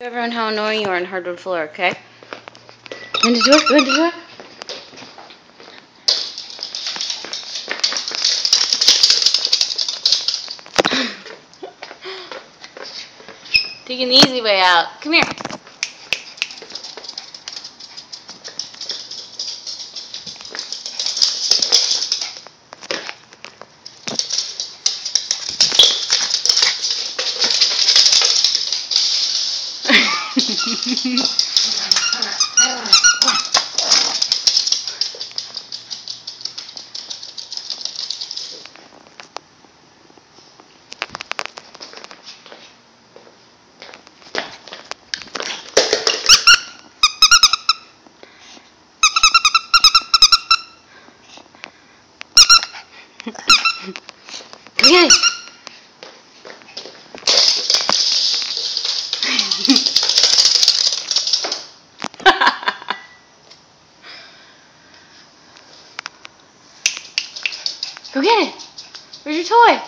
everyone how annoying you are on hardwood floor, okay? The door, the door. Taking the easy way out. Come here. Come Go get it! Where's your toy?